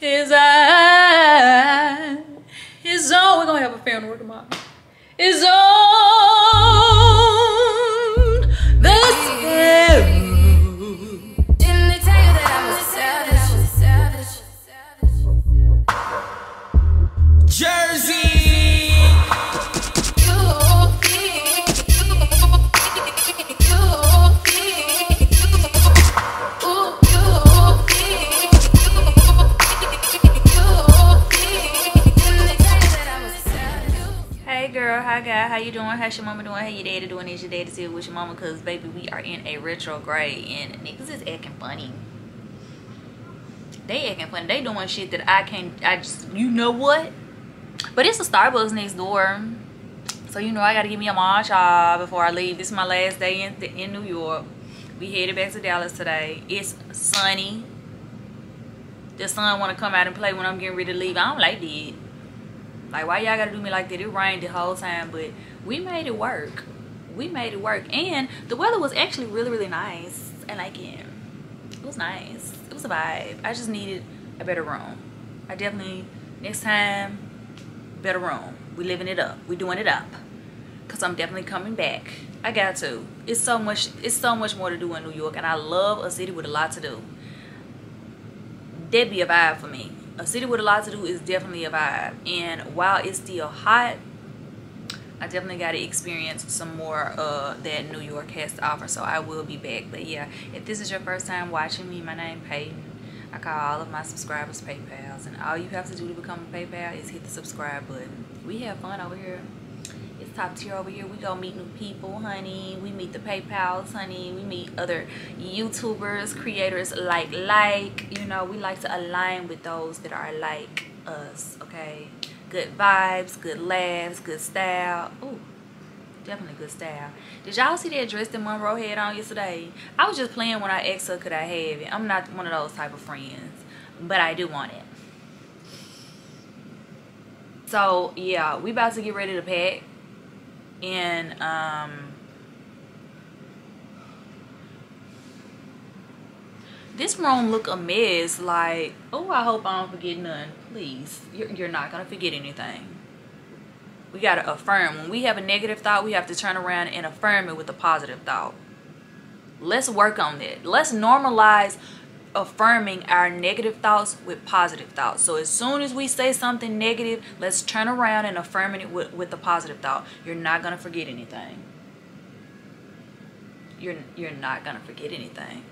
His eye, his own. We're gonna have a work tomorrow. His own, hi guy, how you doing? How's your mama doing? How your daddy doing? Is your daddy still with your mama? Cause baby, we are in a retrograde and niggas is acting funny. They acting funny. They doing shit that I can't. I just, you know what? But it's a Starbucks next door, so you know I gotta give me a matcha uh, before I leave. This is my last day in in New York. We headed back to Dallas today. It's sunny. The sun wanna come out and play when I'm getting ready to leave. I don't like that. Like, why y'all gotta do me like that? It rained the whole time, but we made it work. We made it work. And the weather was actually really, really nice. I like it. It was nice. It was a vibe. I just needed a better room. I definitely, next time, better room. We living it up. We doing it up. Cause I'm definitely coming back. I got to. It's so much, it's so much more to do in New York. And I love a city with a lot to do. That'd be a vibe for me a city with a lot to do is definitely a vibe. And while it's still hot i definitely got to experience some more uh that new york has to offer. So i will be back. But yeah if this is your first time watching me my name peyton. I call all of my subscribers Peypals. And all you have to do to become a Peypal is hit the subscribe button. We have fun over here it's top tier over here. We go meet new people honey. We meet the Peypals honey. We meet other youtubers creators like like you know we like to align with those that are like us okay? Good vibes good laughs good style. Ooh, definitely good style. Did y'all see that dress that monroe had on yesterday? I was just playing when i asked her could i have it? I'm not one of those type of friends but i do want it. So yeah we about to get ready to pack and um this room look a mess like oh i hope i don't forget none. Please you're, you're not gonna forget anything. We gotta affirm. When we have a negative thought we have to turn around and affirm it with a positive thought. Let's work on that let's normalize affirming our negative thoughts with positive thoughts. So as soon as we say something negative, let's turn around and affirm it with, with a positive thought. You're not gonna forget anything. You're you're not gonna forget anything.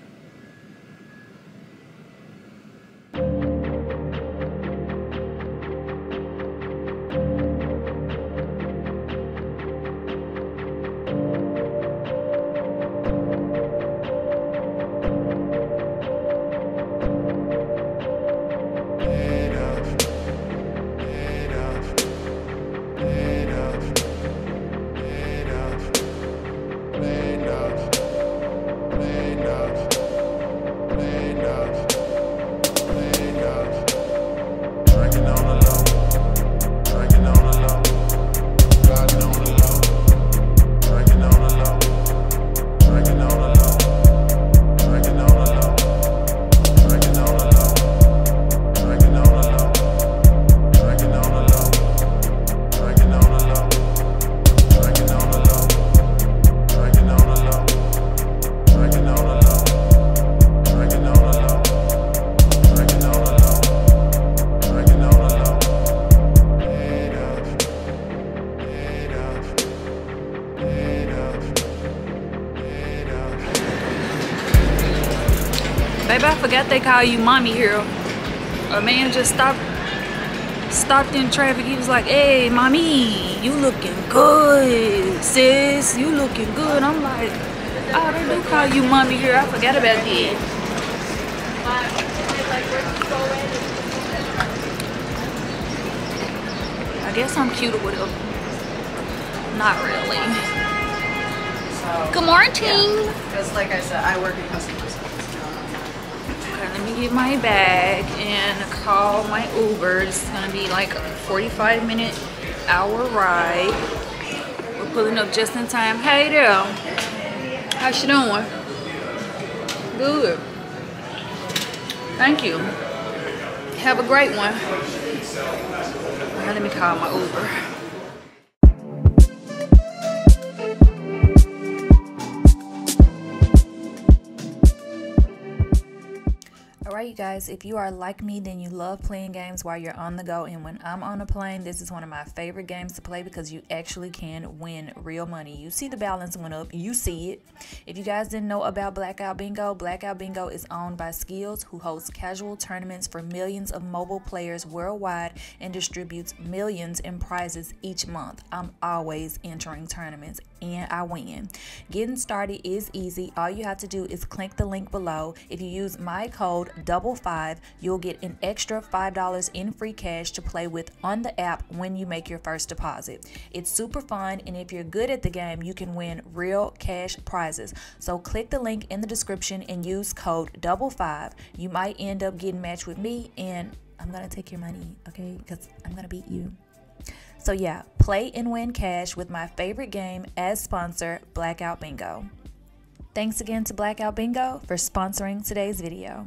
Forgot they call you mommy hero. A man just stopped stopped in traffic. He was like, hey, mommy, you looking good, sis. You looking good. I'm like, oh, they do call you mommy here. I forgot about that. I guess I'm cute with him. Not really. So, Good morning. Because, like I said, I work in customer get my bag and call my Uber. It's gonna be like a 45 minute hour ride. We're pulling up just in time. Hey there. How you doing? Good. Thank you. Have a great one. Now let me call my Uber. Alright, you guys, if you are like me, then you love playing games while you're on the go. And when I'm on a plane, this is one of my favorite games to play because you actually can win real money. You see the balance went up, you see it. If you guys didn't know about Blackout Bingo, Blackout Bingo is owned by Skillz, who hosts casual tournaments for millions of mobile players worldwide and distributes millions in prizes each month. I'm always entering tournaments and I win. Getting started is easy. All you have to do is click the link below. If you use my code double five, you'll get an extra $5 in free cash to play with on the app when you make your first deposit. It's super fun, and if you're good at the game, you can win real cash prizes. So click the link in the description and use code double five. You might end up getting matched with me, and I'm gonna take your money, okay? Because I'm gonna beat you. So, yeah, play and win cash with my favorite game as sponsor, Blackout Bingo. Thanks again to Blackout Bingo for sponsoring today's video.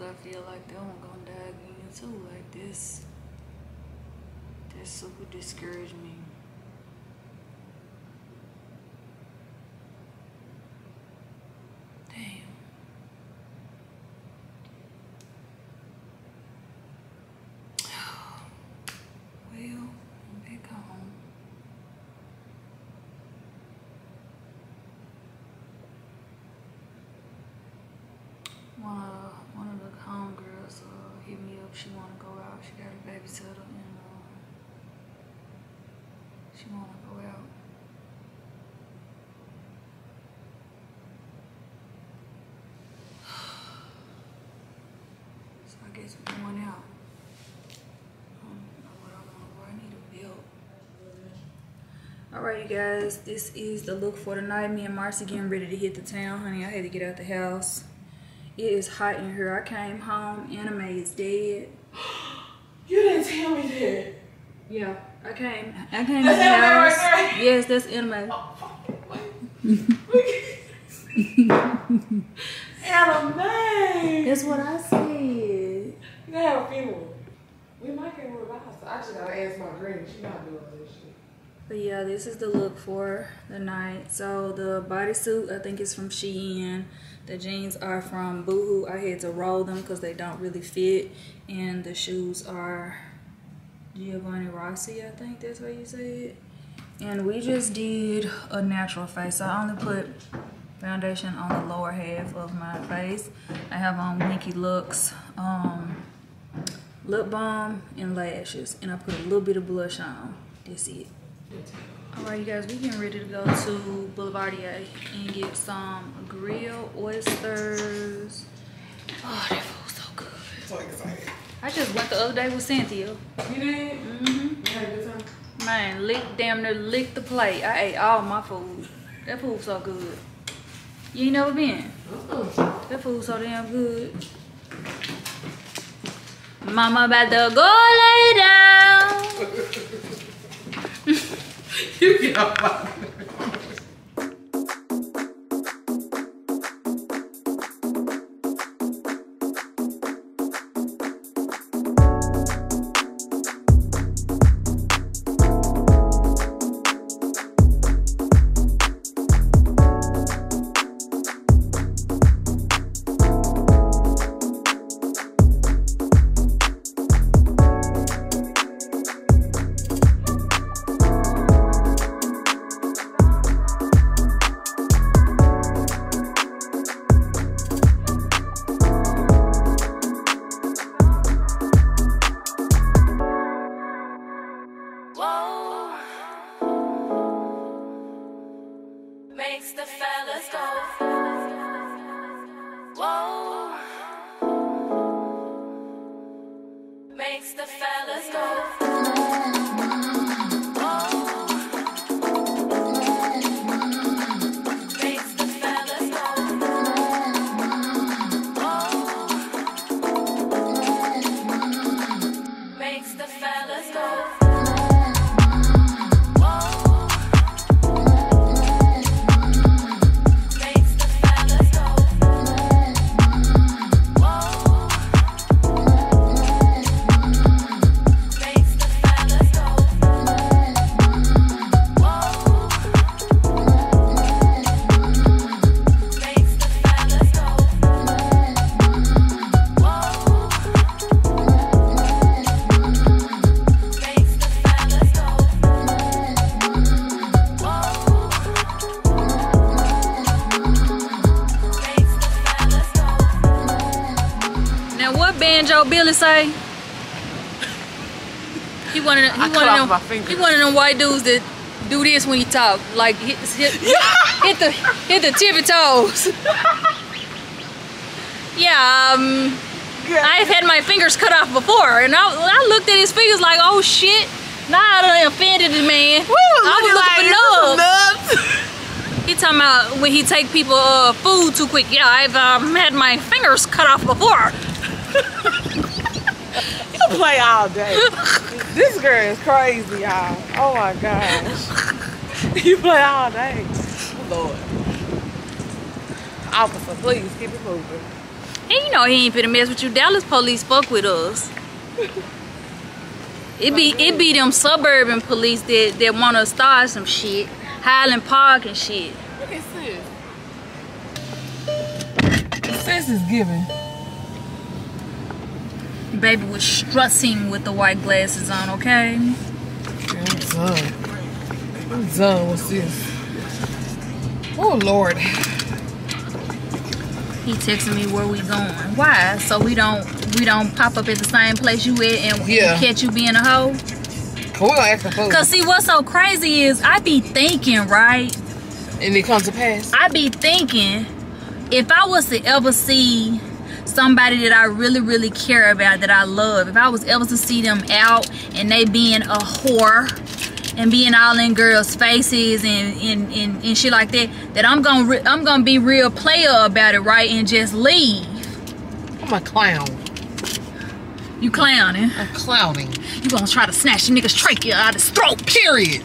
Because I feel like one gonna die again too. Like this, that super discouraged me. Damn. Well, I'm back home. One of one of the homegirls uh, hit me up. She wanna go out. She got a babysitter and uh, she wanna go out. So I guess we're going out. I don't know what I want to wear. I need a belt. Alright, you guys, this is the look for tonight. Me and Marcy getting ready to hit the town, honey. I had to get out the house. It is hot in here. I came home. Anna Mae is dead. You didn't tell me that. Yeah, I came. I came in the Anna Mae right house. there? Yes, that's Anna Mae. Oh, anime. That's what I said. You have a funeral. We might get about I just gotta ask my granny. She not doing this shit. But yeah, this is the look for the night. So the bodysuit, I think is from Shein. The jeans are from Boohoo. I had to roll them because they don't really fit. And the shoes are Giovanni Rossi, I think that's how you say it. And we just did a natural face. So I only put foundation on the lower half of my face. I have on Winky Lux, um, lip balm, and lashes. And I put a little bit of blush on. That's it. Alright, you guys, we getting ready to go to Boulevardier and get some grilled oysters. Oh, that food's so good. So excited. I just went the other day with Cynthia. You did? Mm-hmm. You had a good time? Man, lick damn near lick the plate. I ate all my food. That food so good. You ain't never been. Uh-uh. That food so damn good. Mama about to go lay down. You get off my Makes the fellas go. What Banjo Billy say? He one of them, he I one of them, my fingers. he one of them white dudes that do this when he talk, like hit hit, hit the hit the tippy toes. yeah, um, I've had my fingers cut off before, and I, I looked at his fingers like, oh shit. Now I done offended the man. I was looking for nubs. He talking about when he take people uh, food too quick. Yeah, I've um, had my fingers cut off before. You play all day. this girl is crazy, y'all. Oh my gosh. You play all day. Lord. Officer, please keep it moving. And you know he ain't finna mess with you. Dallas police fuck with us. It be it be them suburban police that, that wanna start some shit. Highland Park and shit. Look at sis. Sis is giving. Baby was strutting with the white glasses on, okay? I'm done. I'm done with this. Oh Lord. He texting me where we going. Why? So we don't we don't pop up at the same place you at and, Yeah. catch you being a hoe? We gonna act a fool. Cause see what's so crazy is I be thinking, right? And it comes to pass. I be thinking if I was to ever see somebody that I really, really care about, that I love, if I was ever to see them out and they being a whore and being all in girls' faces and, and, and, and shit like that, that I'm gonna I'm gonna be real player about it, right? And just leave. I'm a clown. You clowning. I'm clowning. You gonna try to snatch the nigga's trachea out his throat. Period.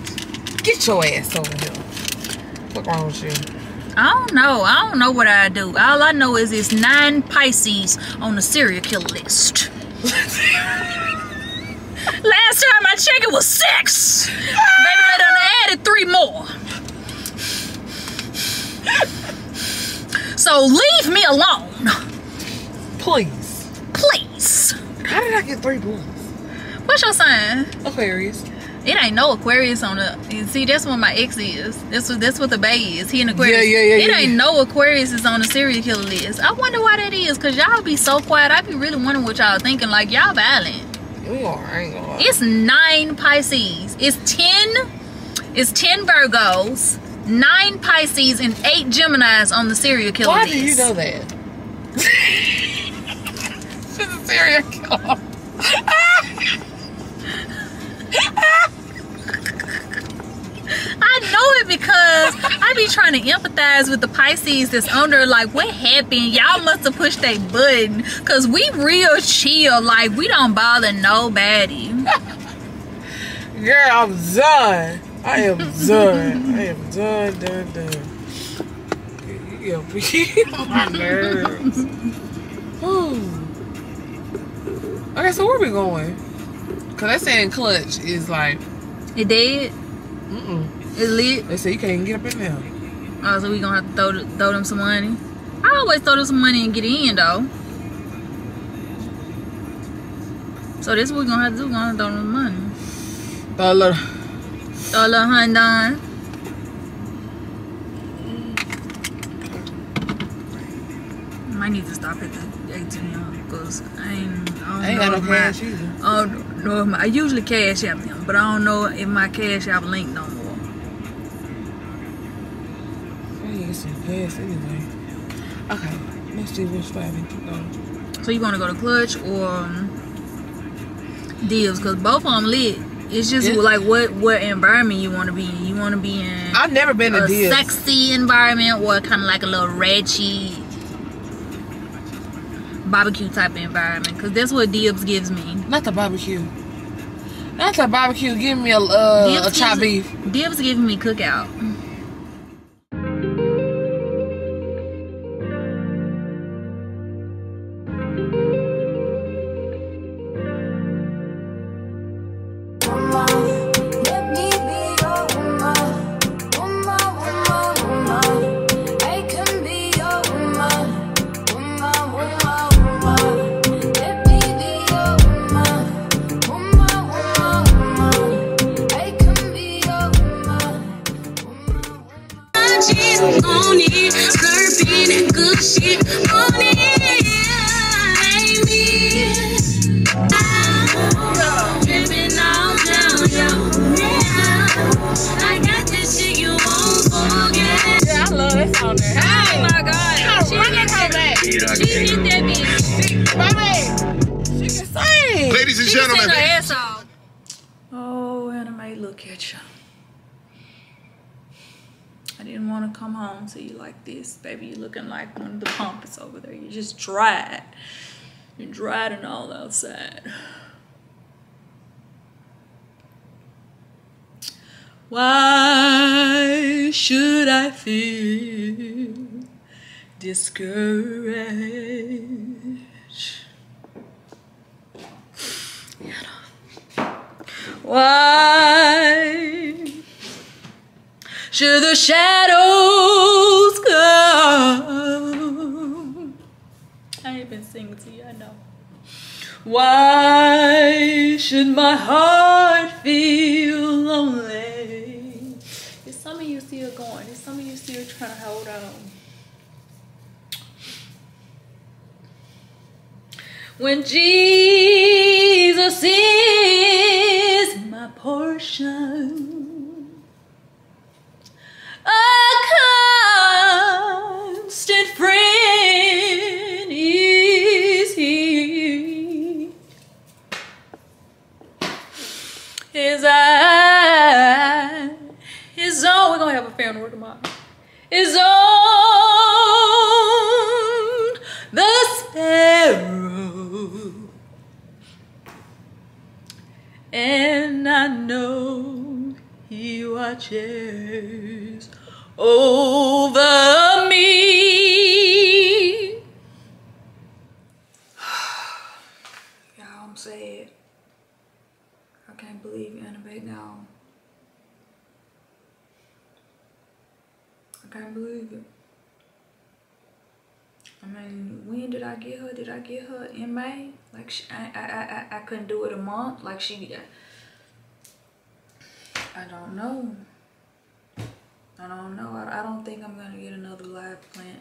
Get your ass over here. What's wrong with you? I don't know. I don't know what I do. All I know is it's nine Pisces on the serial killer list. Last time I checked, it was six. Baby, they done added three more. So leave me alone, Please. please. How did I get three boys? What's your sign? Aquarius. It ain't no Aquarius on the. You see, that's what my ex is. That's what that's what the Bay is. He an Aquarius. Yeah, yeah, yeah, It yeah, ain't yeah. no Aquarius is on the serial killer list. I wonder why that is. Cause y'all be so quiet. I be really wondering what y'all thinking. Like y'all violent. We are. I ain't gonna lie. It's nine Pisces. It's ten. It's ten Virgos, nine Pisces, and eight Gemini's on the serial killer Why list. do you know that? She's a serial killer. know it because I be trying to empathize with the Pisces that's under. Like, what happened? Y'all must have pushed that button because we real chill. Like, we don't bother nobody. Girl, I'm done. I am done. I am done, done, done. You got me on my nerves. Ooh. Okay, so where we going? Cause they saying clutch is like, It did. mm-mm. It lit? They say you can't even get up in there. Oh, so we gonna have to throw, throw them some money? I always throw them some money and get in though. So this what we gonna have to do. We gonna throw them money. Throw a little. Throw a little hunt on. Might need to stop at the ATM because I ain't. I, don't I ain't got no my- cash either. I don't know if my, I usually cash app them, but I don't know if my cash app link no more. Need to get some gas anyway. Okay, let's see which five we keep going. So you want to go to Clutch or um, Deals? Cause both of them lit. It's just Yeah. like what what environment you want to be in. You want to be in I've never been a deals. sexy environment or kind of like a little ratchet barbecue type environment. Cause that's what Dibs gives me. Not the barbecue. Not the barbecue. Give me a uh, a chopped gives- beef. Dibs giving me cookout. Come home to you like this, baby. You're looking like one of the pumps over there. You're just dried. You're dried and all outside. Why should I feel discouraged? Why should the shadows come? I ain't been singing to you, I know. Why should my heart feel lonely? Is some of you still going? Is some of you still trying to hold on? When Jesus have a family work tomorrow. Is on the sparrow. And I know he watches over me. Y'all, I'm sad. I can't believe Annabelle gone. I can't believe it. I mean, when did I get her? Did I get her in May? Like, she, I, I, I, I- I couldn't do it a month. Like she, I don't know. I don't know. I, I don't think I'm gonna get another live plant.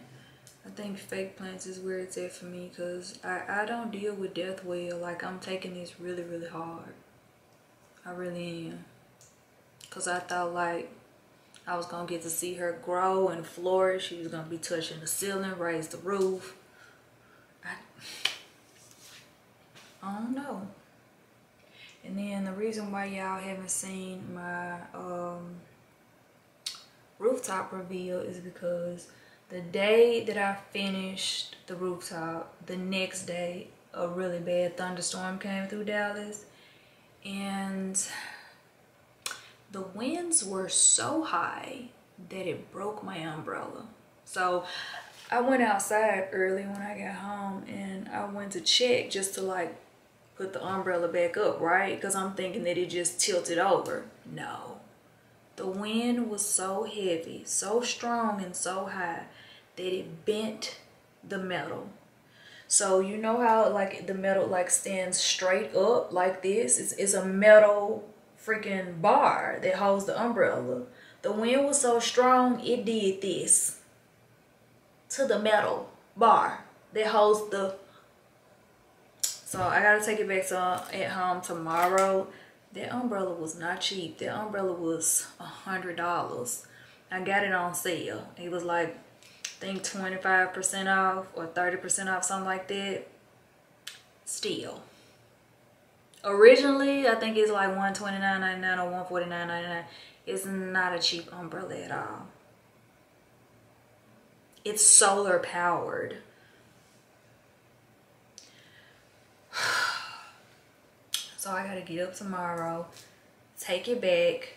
I think fake plants is where it's at for me because I, I don't deal with death well. Like I'm taking this really, really hard. I really am. Cause I thought like I was gonna get to see her grow and flourish. She was gonna be touching the ceiling, raise the roof. I, I don't know. And then the reason why y'all haven't seen my um rooftop reveal is because the day that I finished the rooftop, the next day a really bad thunderstorm came through Dallas and the winds were so high that it broke my umbrella. So I went outside early when I got home and I went to check just to like put the umbrella back up, right? Because I'm thinking that it just tilted over. No. The wind was so heavy, so strong and so high that it bent the metal. So you know how like the metal like stands straight up like this? It's, it's a metal freaking bar that holds the umbrella. The wind was so strong it did this to the metal bar that holds the so I gotta take it back to at home tomorrow. That umbrella was not cheap. That umbrella was a hundred dollars. I got it on sale. It was like I think 25% off or 30% off, something like that. Still. Originally, I think it's like $129.99 or $149.99. It's not a cheap umbrella at all. It's solar powered. So I gotta get up tomorrow, take it back,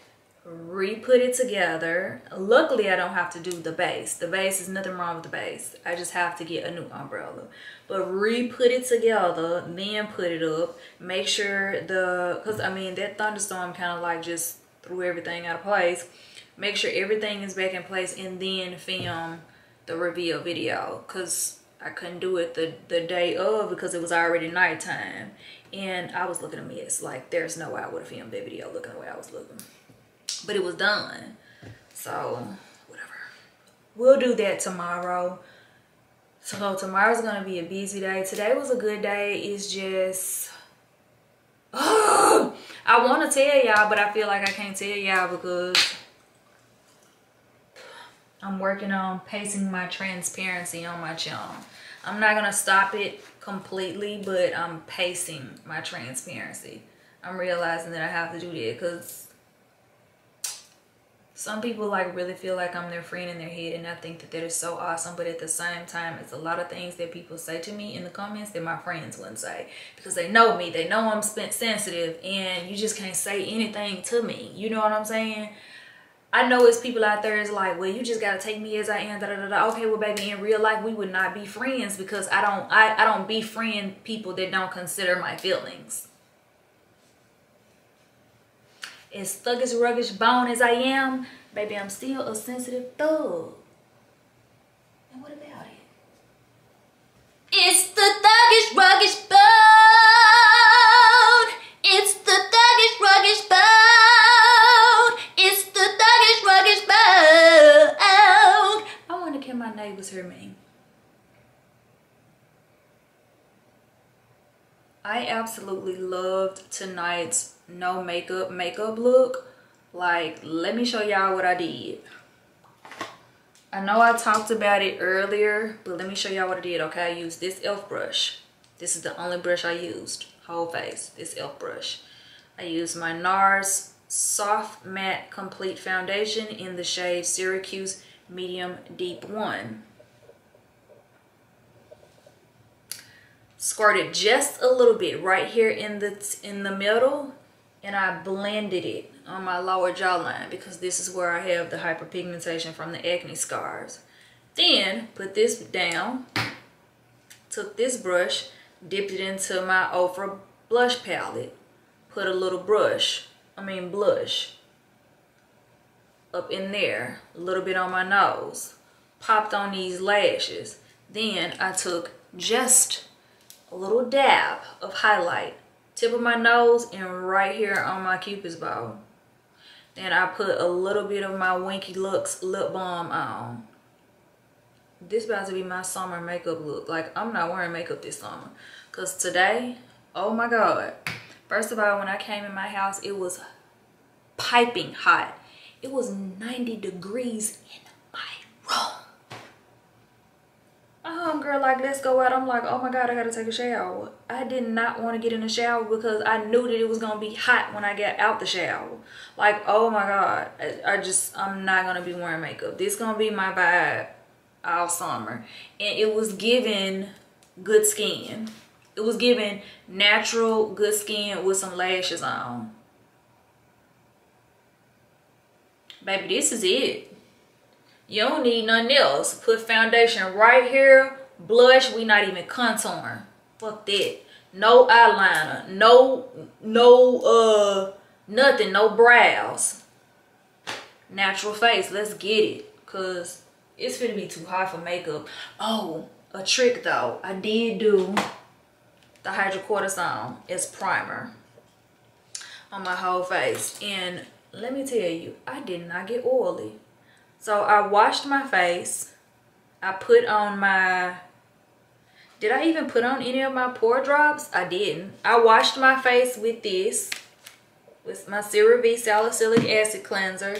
re-put it together. Luckily, I don't have to do the base. The base is nothing wrong with the base. I just have to get a new umbrella. But re-put it together, then put it up. Make sure the, cause I mean that thunderstorm kind of like just threw everything out of place. Make sure everything is back in place and then film the reveal video. Cause I couldn't do it the, the day of because it was already nighttime. And I was looking a mess. Like there's no way I would have filmed that video looking the way I was looking. But it was done. So whatever. We'll do that tomorrow. So tomorrow's gonna be a busy day. Today was a good day. It's just i want to tell y'all but i feel like i can't tell y'all because i'm working on pacing my transparency on my channel i'm not gonna stop it completely but i'm pacing my transparency. I'm realizing that i have to do that because some people like really feel like I'm their friend in their head and I think that that is so awesome but at the same time it's a lot of things that people say to me in the comments that my friends wouldn't say because they know me they know I'm sensitive and you just can't say anything to me. You know what I'm saying I know it's people out there is like well you just gotta take me as I am da, da, da, da. okay well baby in real life we would not be friends because I don't I, I don't befriend people that don't consider my feelings as thuggish, ruggish bone as I am, baby, I'm still a sensitive thug. And what about it? It's the thuggish, ruggish bone. I absolutely loved tonight's no makeup makeup look. Like, let me show y'all what I did. I know I talked about it earlier, but let me show y'all what I did, okay? I used this e.l.f. brush. This is the only brush I used, whole face, this e.l.f. brush. I used my NARS Soft Matte Complete Foundation in the shade Syracuse Medium Deep 1. Squirted just a little bit right here in the in the middle and I blended it on my lower jawline because this is where I have the hyperpigmentation from the acne scars. Then put this down, took this brush, dipped it into my Ofra blush palette, put a little brush, I mean blush, up in there, a little bit on my nose, popped on these lashes. Then I took just a little dab of highlight. Tip of my nose and right here on my cupid's bow. Then I put a little bit of my Winky Lux lip balm on. This about to be my summer makeup look. Like I'm not wearing makeup this summer. Because today oh my god. First of all when I came in my house it was piping hot. It was 90 degrees in Oh, girl, like let's go out. I'm like, oh my God, I gotta take a shower. I did not want to get in the shower because I knew that it was gonna be hot when I got out the shower. Like, oh my God, I, I just, I'm not gonna be wearing makeup. This gonna be my vibe all summer. And it was giving good skin. It was giving natural good skin with some lashes on. Baby, this is it. You don't need nothing else. Put foundation right here. Blush, we not even contouring. Fuck that. No eyeliner. No, no, uh, nothing. No brows. Natural face. Let's get it. Cause it's gonna be too hot for makeup. Oh, a trick though. I did do the hydrocortisone as primer on my whole face. And let me tell you, I did not get oily. So I washed my face. I put on my, did I even put on any of my pore drops? I didn't. I washed my face with this, with my CeraVe Salicylic Acid Cleanser.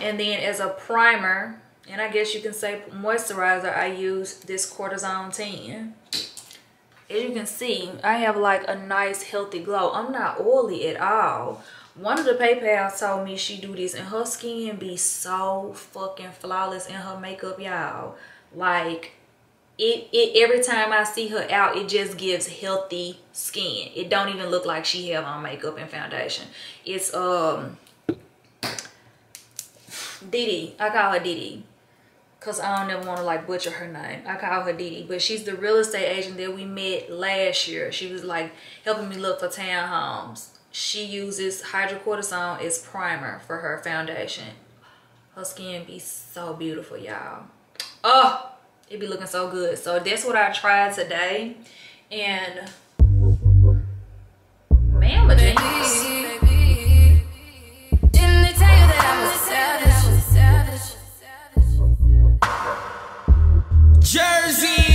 And then as a primer, and I guess you can say moisturizer, I use this Cortisone 10. As you can see, I have like a nice healthy glow. I'm not oily at all. One of the Peypal told me she do this and her skin be so fucking flawless in her makeup, y'all. Like, it, it every time I see her out, it just gives healthy skin. It don't even look like she have on makeup and foundation. It's, um, Didi. I call her Didi. Cause I don't ever want to like butcher her name. I call her Didi, but she's the real estate agent that we met last year. She was like helping me look for townhomes. She uses hydrocortisone as primer for her foundation. Her skin be so beautiful, y'all. Oh, it be looking so good. So that's what I tried today, and man, but Didn't they tell you that I was savage? Jersey